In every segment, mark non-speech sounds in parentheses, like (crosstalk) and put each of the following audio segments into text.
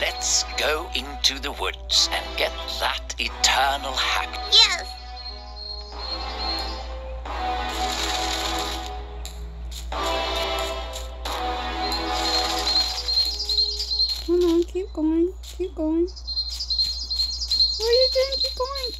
let's go into the woods and get that eternal hack. Yes. Come on, keep going. Keep going. What are you doing? Keep going.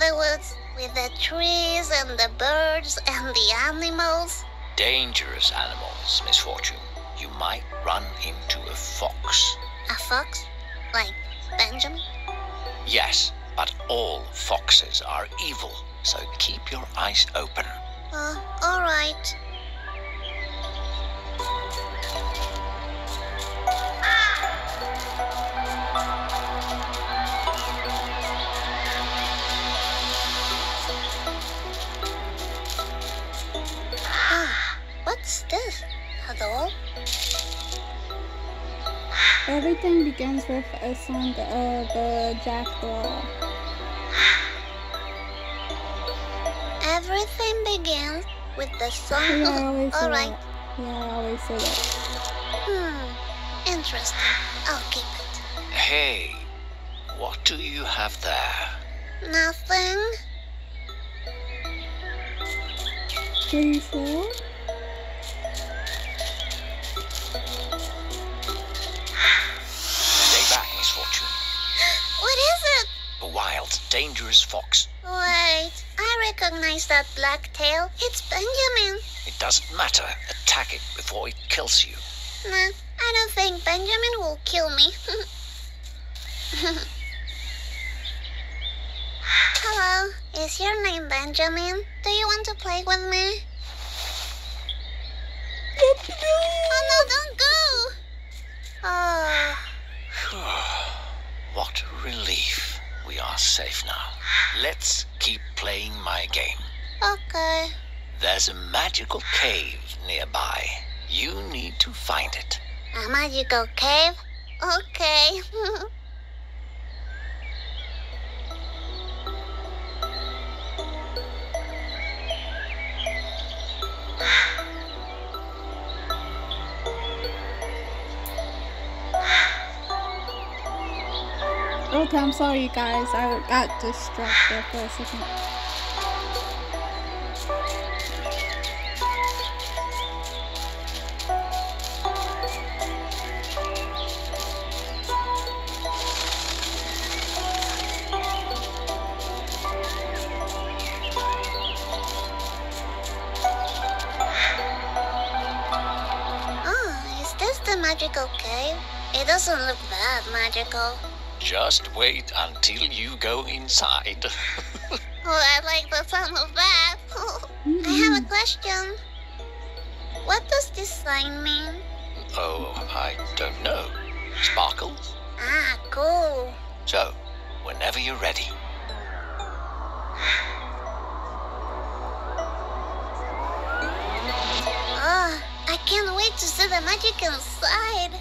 The woods with the trees and the birds and the animals. Dangerous animals, Miss Fortune. You might run into a fox. A fox? Like Benjamin? Yes, but all foxes are evil, so keep your eyes open. Oh, all right. Everything begins with a song of the jackdaw. Everything begins with the song. Yeah, I always all right. that. Yeah, I always say that. Hmm. Interesting. I'll keep it. Hey, what do you have there? Nothing. Are you sure? Dangerous fox. Wait, I recognize that black tail. It's Benjamin. It doesn't matter. Attack it before it kills you. Nah, I don't think Benjamin will kill me. (laughs) Hello, is your name Benjamin? Do you want to play with me? Oh no, don't go! Oh, (sighs) What a relief. We are safe now. Let's keep playing my game. okay. There's a magical cave nearby. You need to find it. A magical cave? Okay. (laughs) sorry, guys. I got distracted for a second. oh, is this the magical cave? It doesn't look that magical. Just wait until you go inside. (laughs) Oh, I like the sound of that. (laughs) I have a question. What does this sign mean? oh, I don't know. Sparkles? Ah, cool. So, whenever you're ready. Oh, I can't wait to see the magic inside.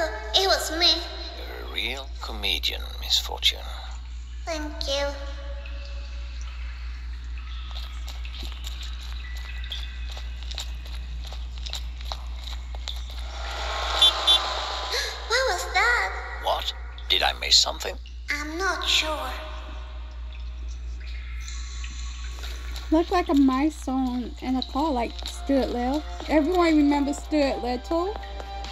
Was no echo. It was me. You're a real comedian, Miss Fortune. Thank you. (gasps) What was that? What? Did I miss something? I'm not sure. Looked like a mice song in a car like Stuart Little. Everyone remembers Stuart Little?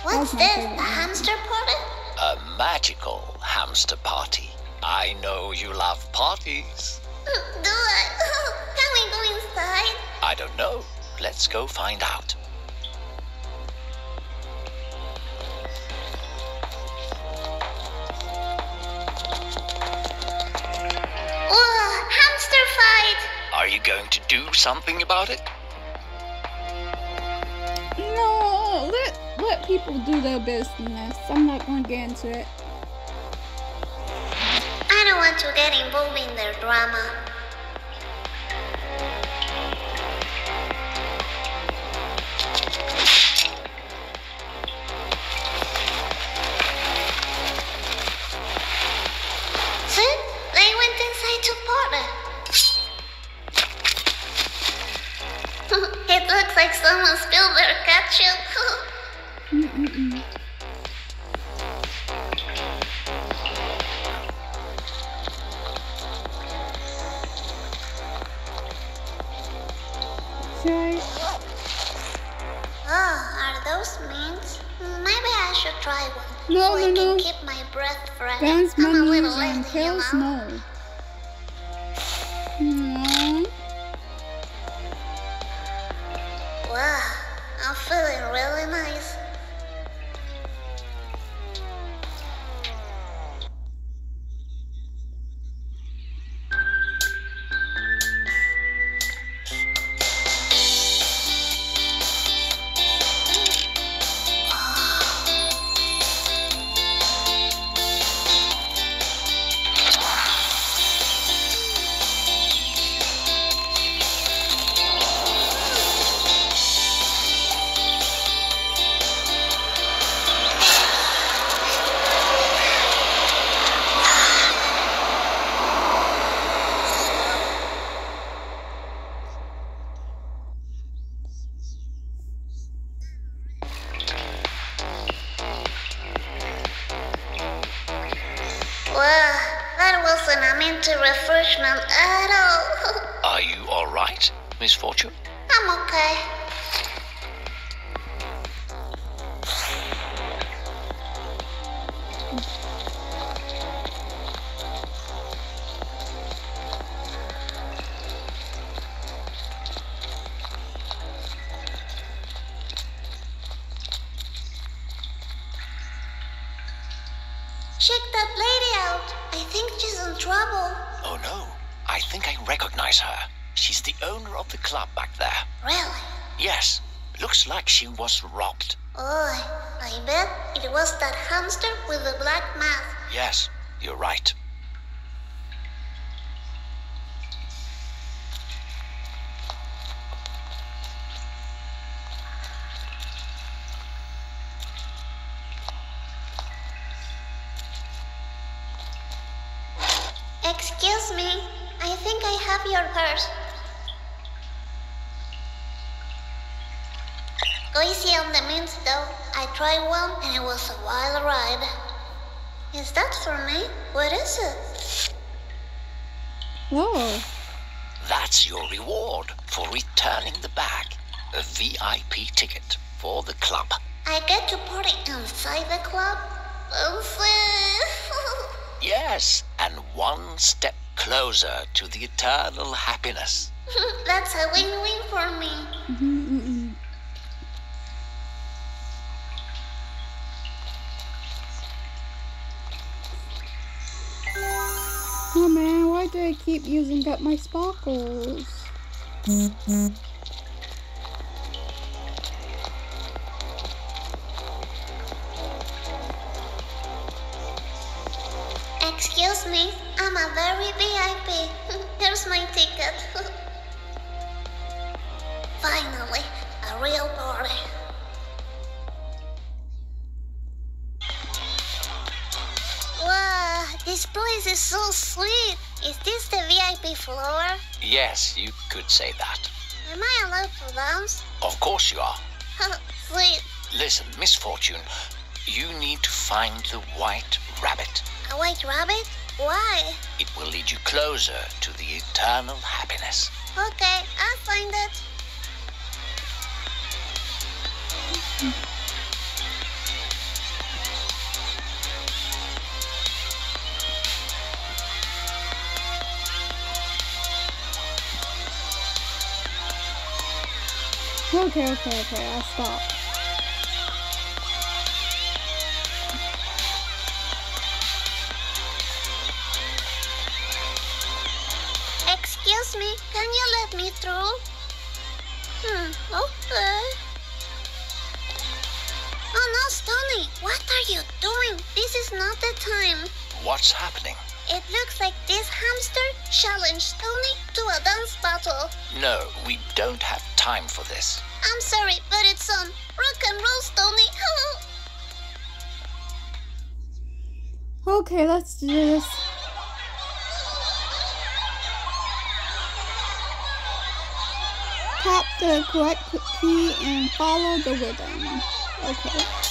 What's this? favorite A hamster party? A magical hamster party. I know you love parties. Do I? (laughs) Can we go inside? I don't know. Let's go find out. Whoa, hamster fight! Are you going to do something about it? People do their business. I'm not gonna get into it. I don't want to get involved in their drama. See? They went inside to party. (laughs) it looks like someone spilled their ketchup. Check that lady out. I think she's in trouble. Oh no, I think I recognize her. She's the owner of the club back there. Really? Yes, looks like she was robbed. Oh, I bet it was that hamster with the black mask. Yes, you're right. Excuse me, I think I have your purse. Go easy on the mints though. I tried one and it was a wild ride. Is that for me? What is it? Oh. That's your reward for returning the bag. A VIP ticket for the club. I get to party inside the club? Oh, (laughs) Yes, and one step closer to the eternal happiness. That's a win-win for me. Mm-mm-mm. Why do I keep using up my sparkles? Excuse me, I'm a very VIP. (laughs) Here's my ticket. (laughs) Finally, a real party. Wow, this place is so sweet. Is this the VIP floor? Yes, you could say that. Am I allowed to dance? Of course you are. (laughs) sweet. Listen, Miss Fortune, you need to find the white rabbit. A white rabbit? Why? It will lead you closer to the eternal happiness. Okay, I'll find it. Okay, okay, okay, I'll stop. Excuse Excuse me, can you let me through? Hmm, okay. Oh no, Stony, what are you doing? This is not the time. What's happening? It looks like this hamster challenged Tony to a dance battle. No, we don't have time for this. I'm sorry, but it's on. Rock and roll, Stony. (laughs) Okay, let's do this. Tap the correct key and follow the rhythm. Okay.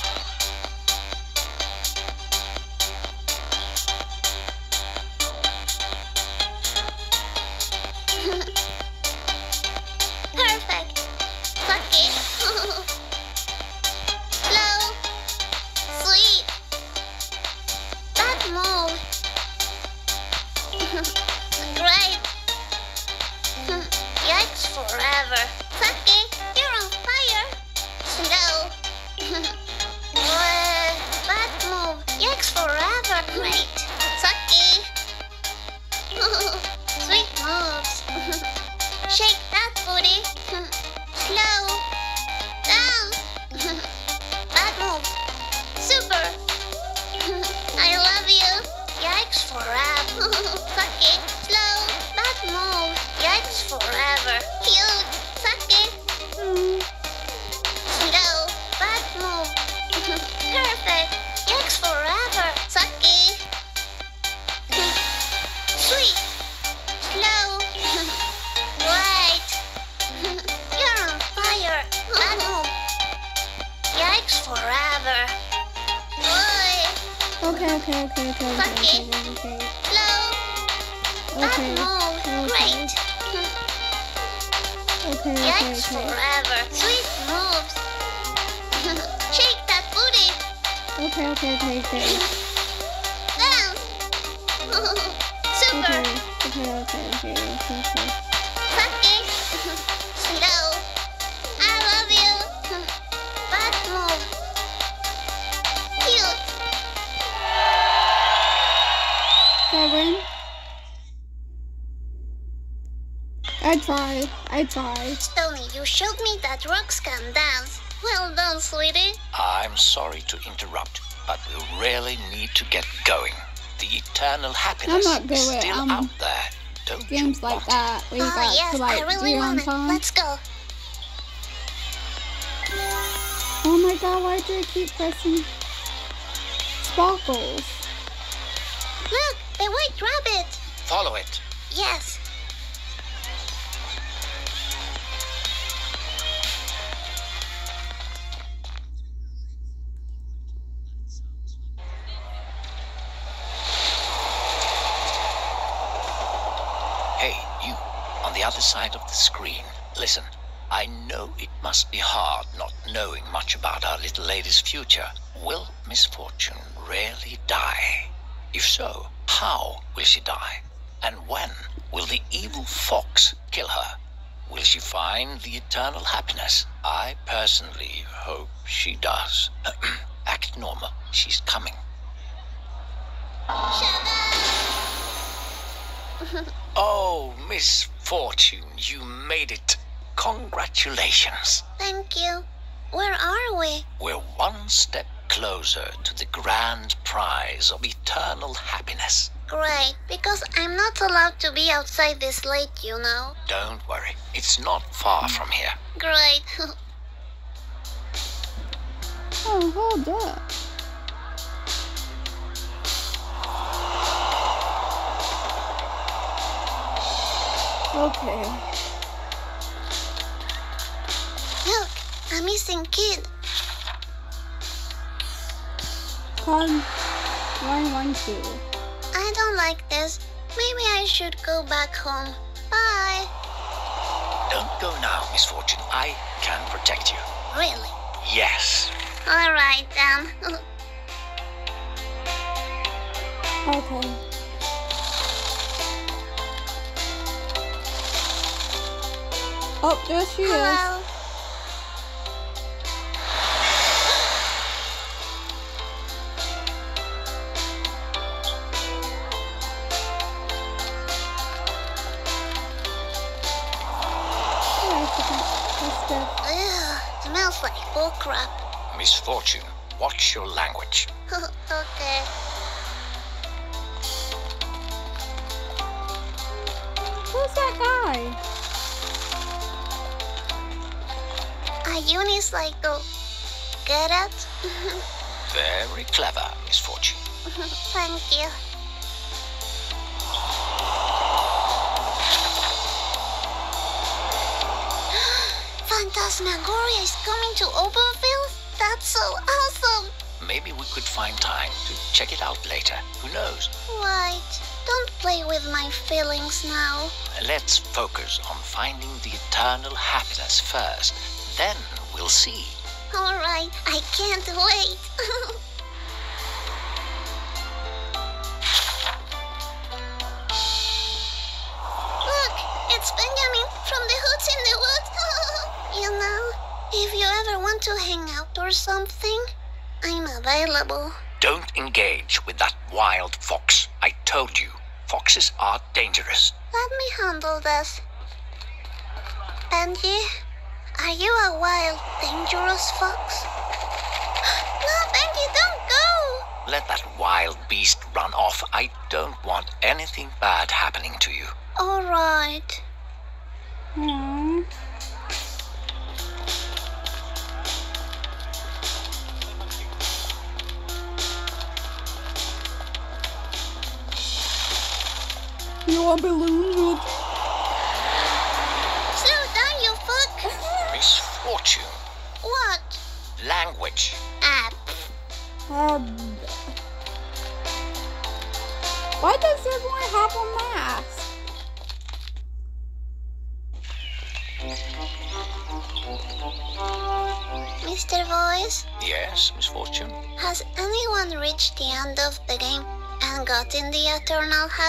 I tried. I tried. Tony, you showed me that rocks can dance. Well done, sweetie. I'm sorry to interrupt, but we really need to get going. The eternal happiness not good is still um, out there. Don't Games you like want it? that where you oh, got yes, to like I really do on want it. time. Let's go. Oh my god, why do I keep pressing sparkles? Look, the white rabbit. Follow it. Yes. Other side of the screen. Listen, I know it must be hard not knowing much about our little lady's future. Will misfortune really die? If so, how will she die? And when will the evil fox kill her? Will she find the eternal happiness? I personally hope she does. (clears throat) Act normal. She's coming. Oh, misfortune, you made it. Congratulations. Thank you. Where are we? We're one step closer to the grand prize of eternal happiness. Great, because I'm not allowed to be outside this late, you know. Don't worry, it's not far from here. Great. (laughs) Oh, hold up. Okay. Look, a missing kid. Con one one two. I don't like this. Maybe I should go back home. Bye. Don't go now, misfortune. I can protect you. Really? Yes. All right then. (laughs) Okay. Oh, there she is. Hello. second. Ugh, smells like bull crap. Misfortune, watch your language. (laughs) A unicycle. Get it? Very clever, Misfortune. (laughs) Thank you. (gasps) Phantasmagoria is coming to Openfield? That's so awesome! Maybe we could find time to check it out later. Who knows? Right. Don't play with my feelings now. Let's focus on finding the eternal happiness first. Then we'll see. Alright, I can't wait. (laughs) Look, it's Benjamin from the Hoots in the Woods. (laughs) you know, if you ever want to hang out or something, I'm available. Don't engage with that wild fox. I told you, foxes are dangerous. Let me handle this. Benji, are you a wild, dangerous fox? (gasps) no, Benji, don't go! Let that wild beast run off. I don't want anything bad happening to you. Alright. Aww. Hmm. You want balloons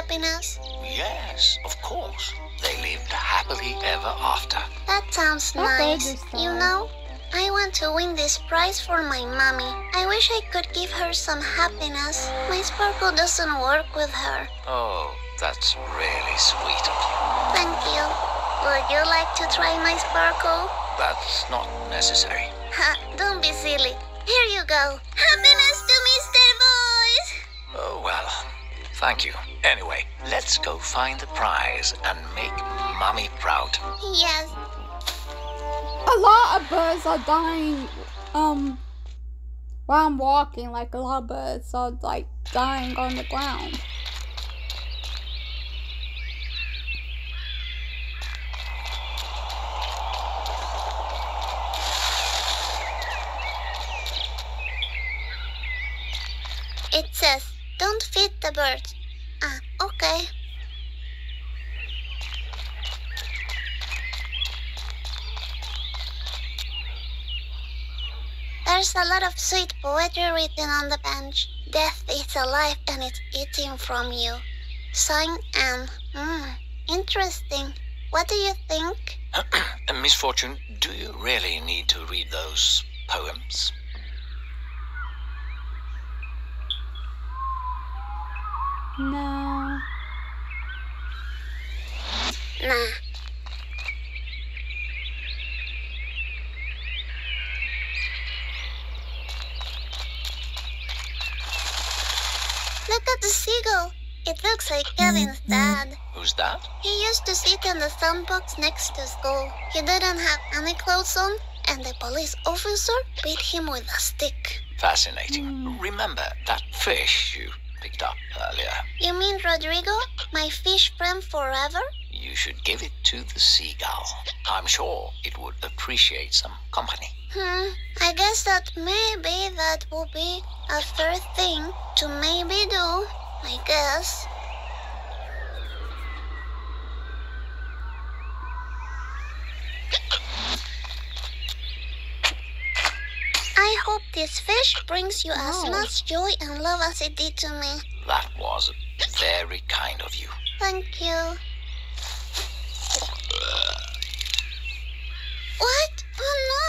happiness? Yes, of course. They lived happily ever after. That sounds nice. You know, I want to win this prize for my mommy. I wish I could give her some happiness. My sparkle doesn't work with her. Oh, that's really sweet of you. Thank you. Would you like to try my sparkle? That's not necessary. Ha, don't be silly. Here you go. Happiness to Mr. Voice! Oh, well, thank you. Anyway, let's go find the prize and make Mummy proud. Yes. A lot of birds are dying. Um, while I'm walking, like a lot of birds are like dying on the ground. It says, don't feed the birds. Okay. There's a lot of sweet poetry written on the bench. Death is alive and it's eating from you. Sign Anne. Hmm, interesting. What do you think? (clears throat) Miss Fortune, do you really need to read those poems? No. Nah. Look at the seagull. It looks like Kevin's dad. Who's that? He used to sit in the sandbox next to school. He didn't have any clothes on, and the police officer beat him with a stick. Fascinating. Remember that fish you picked up earlier? You mean Rodrigo? My fish friend forever? You should give it to the seagull. I'm sure it would appreciate some company. Hmm, I guess that maybe that will be a fair thing to maybe do. I guess. I hope this fish brings you as much joy and love as it did to me. That was very kind of you. Thank you. What? Oh no!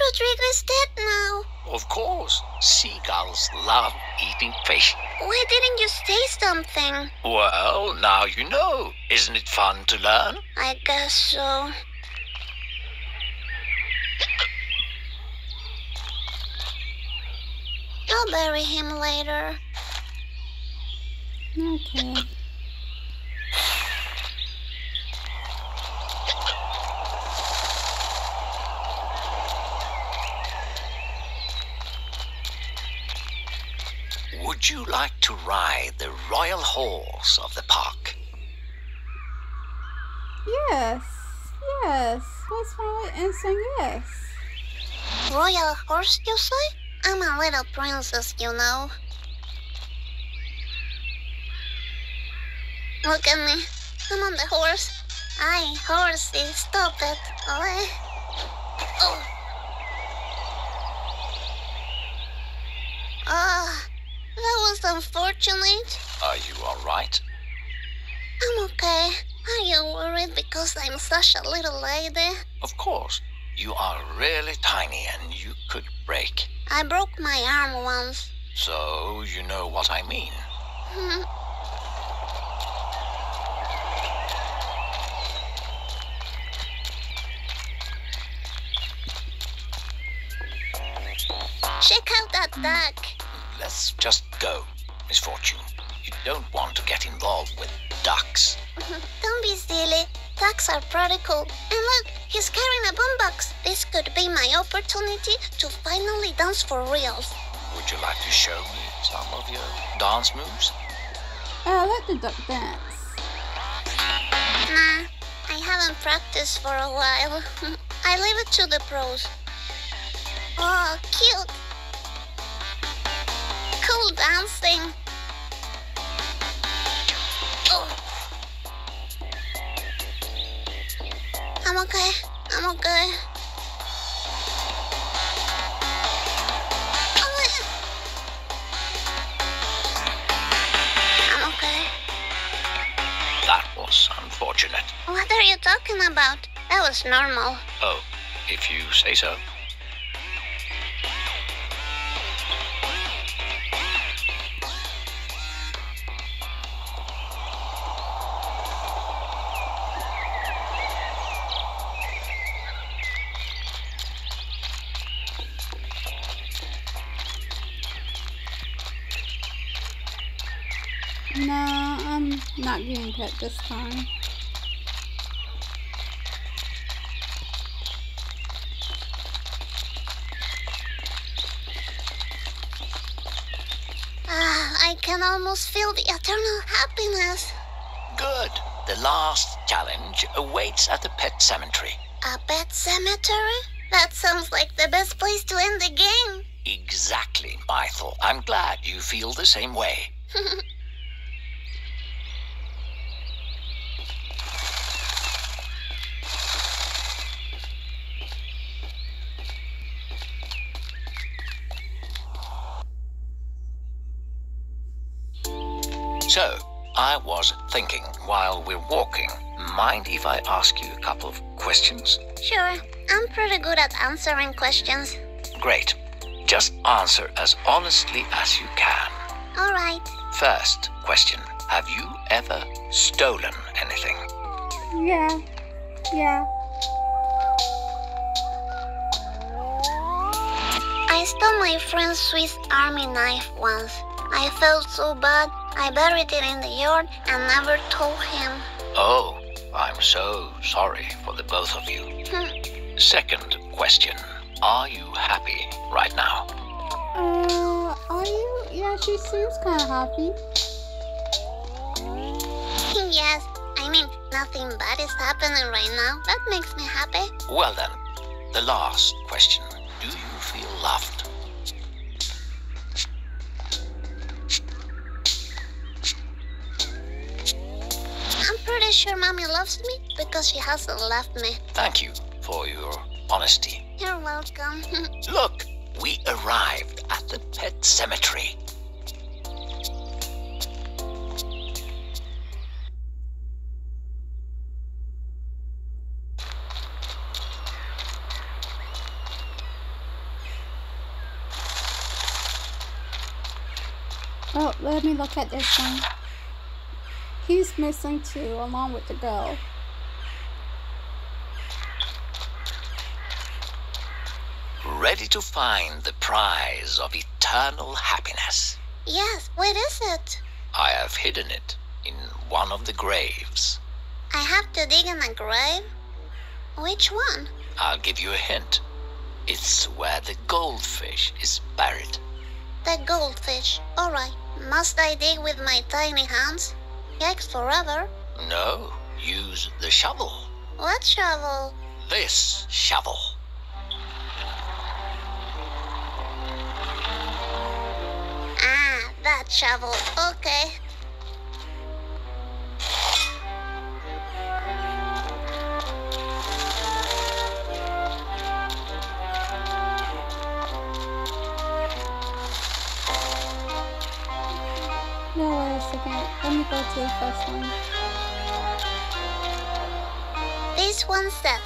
Rodrigo's dead now. Of course. Seagulls love eating fish. Why didn't you say something? Well, now you know. Isn't it fun to learn? I guess so. I'll bury him later. Okay. Would you like to ride the royal horse of the park? Yes. Yes. What's wrong with answering yes? Royal horse, you say? I'm a little princess, you know. Look at me. I'm on the horse. Aye, horsey, stop it. Oh. Eh? Oh. Ah, that was unfortunate. Are you all right? I'm okay. Are you worried because I'm such a little lady? Of course. You are really tiny and you could break. I broke my arm once. So you know what I mean. Hmm. Check out that duck. Let's just go, Miss Fortune. You don't want to get involved with ducks. Mm-hmm. Don't be silly. Ducks are pretty cool. And look, he's carrying a boombox. This could be my opportunity to finally dance for reals. Would you like to show me some of your dance moves? Oh, I like the duck dance. Nah, I haven't practiced for a while. (laughs) I leave it to the pros. Oh, cute. Cool dancing. Oh. I'm okay. I'm okay. Oh, I'm okay. That was unfortunate. What are you talking about? That was normal. Oh, if you say so. Time. Ah, I can almost feel the eternal happiness. Good. The last challenge awaits at the pet cemetery. A pet cemetery? That sounds like the best place to end the game. Exactly my thought. I'm glad you feel the same way. (laughs) So, I was thinking while we're walking, mind if I ask you a couple of questions? Sure, I'm pretty good at answering questions. Great. Just answer as honestly as you can. All right. First question Have you ever stolen anything? Yeah. Yeah. I stole my friend's Swiss Army knife once. I felt so bad, I buried it in the yard and never told him. Oh, I'm so sorry for the both of you. Hmm. Second question Are you happy right now? Uh, are you? Yeah, she seems kind of happy. yes, I mean, nothing bad is happening right now. That makes me happy. Well then, the last question Do you feel loved? Sure mommy loves me because she hasn't left me. Thank you for your honesty. You're welcome. (laughs) Look, we arrived at the pet cemetery. Oh, let me look at this one. He's missing too, along with the girl. ready to find the prize of eternal happiness? Yes, where is it? I have hidden it in one of the graves. I have to dig in a grave? Which one? I'll give you a hint. It's where the goldfish is buried. The goldfish. Alright. Must I dig with my tiny hands? Yikes forever. No, use the shovel. What shovel? This shovel. Ah, that shovel. Okay. No, wait a second. Let me go to the first one. This one says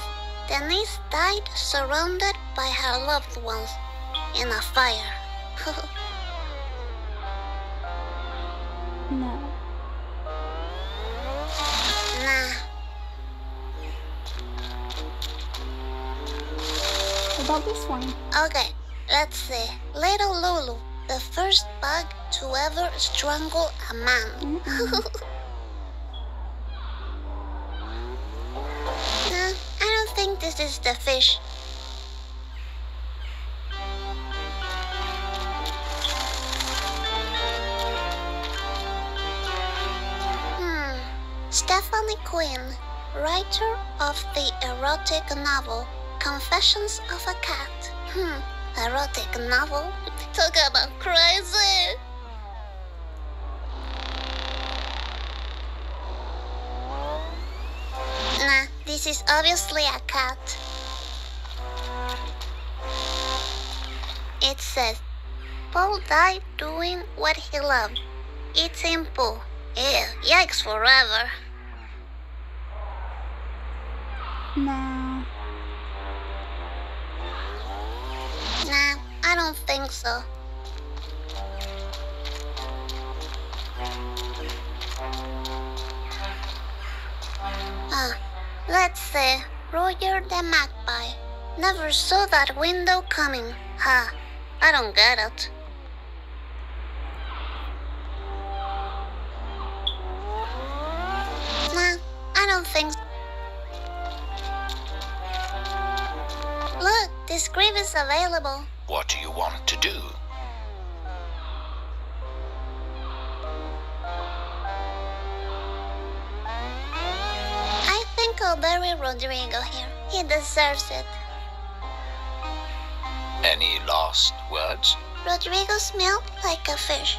Denise died surrounded by her loved ones in a fire. (laughs) No. nah. What about this one? Okay, let's see. Little Lulu, the first bug to ever strangle a man. (laughs) Nah, I don't think this is the fish. Hmm. Stephanie Quinn, writer of the erotic novel Confessions of a Cat. Hmm. Erotic novel? (laughs) Talk about crazy! Nah, this is obviously a cat. It says, Paul died doing what he loved, eating poo. Ew, yikes forever. No. Nah, I don't think so. Let's see. Roger the Magpie. Never saw that window coming. Ha, I don't get it. Nah, I don't think Look, this grave is available. What do you want to do? I'll Rodrigo here. He deserves it. Any last words? Rodrigo smelled like a fish.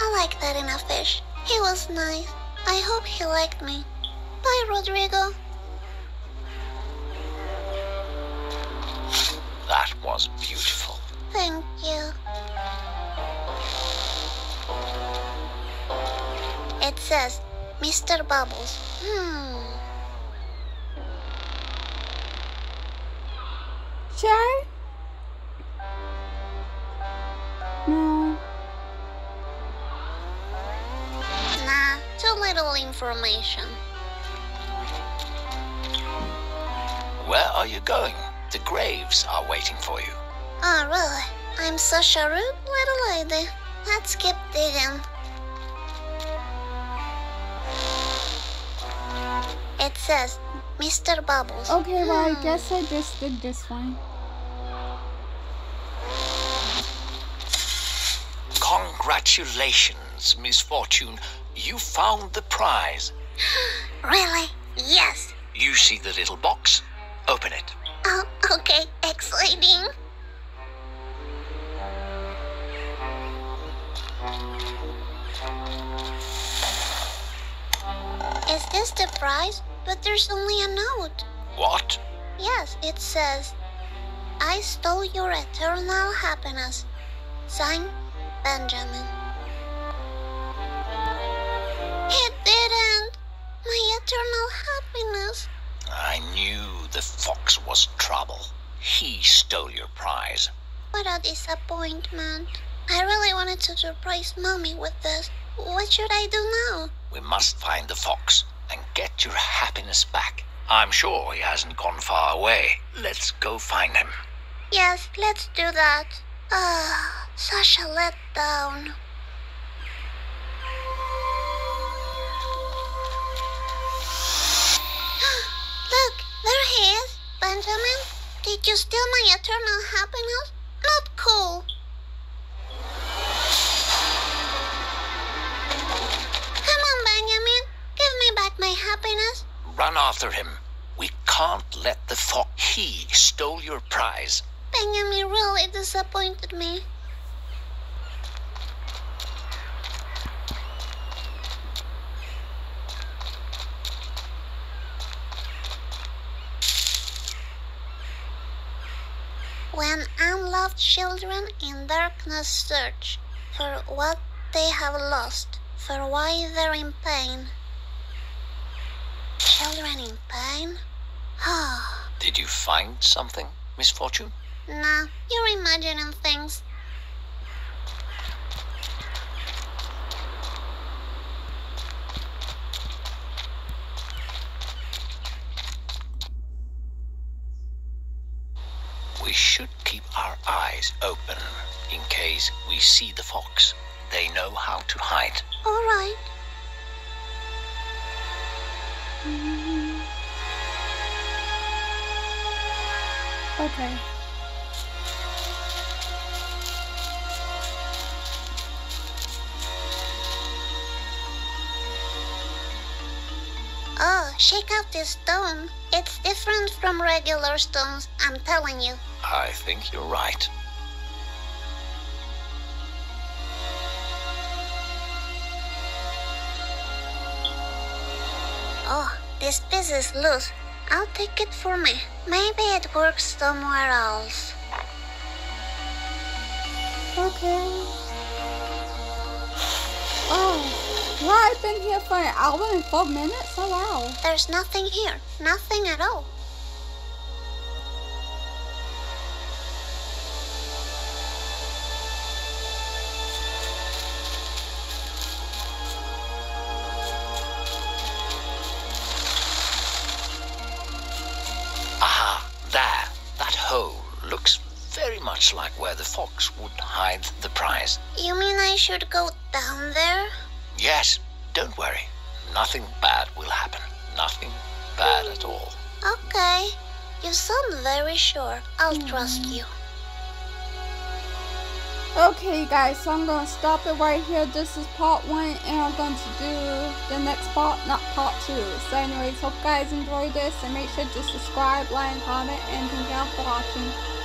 I like that in a fish. He was nice. I hope he liked me. Bye, Rodrigo. That was beautiful. Thank you. It says, Mr. Bubbles. Hmm. Sure? No. Nah, too little information. Where are you going? The graves are waiting for you. Oh, really? I'm such a rude little lady. Let's keep digging. It says, Mr. Bubbles. Okay, well, I Hmm. guess I just did this one. Congratulations, Miss Fortune. You found the prize. (gasps) Really? Yes. You see the little box? Open it. Oh, okay. Exciting. Is this the prize? But there's only a note. What? Yes, it says, I stole your eternal happiness. Signed, Benjamin. It didn't. My eternal happiness. I knew the fox was trouble. He stole your prize. What a disappointment. I really wanted to surprise Mommy with this. What should I do now? We must find the fox and get your happiness back. I'm sure he hasn't gone far away. Let's go find him. Yes, let's do that. Ah, such a letdown. Benjamin, did you steal my eternal happiness? Not cool. Come on, Benjamin. Give me back my happiness. Run after him. We can't let the fox. He stole your prize. Benjamin really disappointed me. When unloved children in darkness search for what they have lost, for why they're in pain. Children in pain? Ah. Did you find something, Miss Fortune? Nah, you're imagining things. We should keep our eyes open in case we see the fox. They know how to hide. All right. Okay. Oh, shake out this stone. It's different from regular stones, I'm telling you. I think you're right. Oh, this piece is loose. I'll take it for me. Maybe it works somewhere else. Okay. Oh, well, I've been here for an hour and four minutes. Oh wow. There's nothing here. Nothing at all. Fox hide the prize. You mean I should go down there? Yes, don't worry. Nothing bad will happen. Nothing bad at all. Okay. You sound very sure. I'll hmm. trust you. Okay, guys, so I'm gonna stop it right here. This is part one, and I'm going to do the next part, not part two. So, anyways, hope you guys enjoyed this, and make sure to subscribe, like, and comment, and thank you all for watching.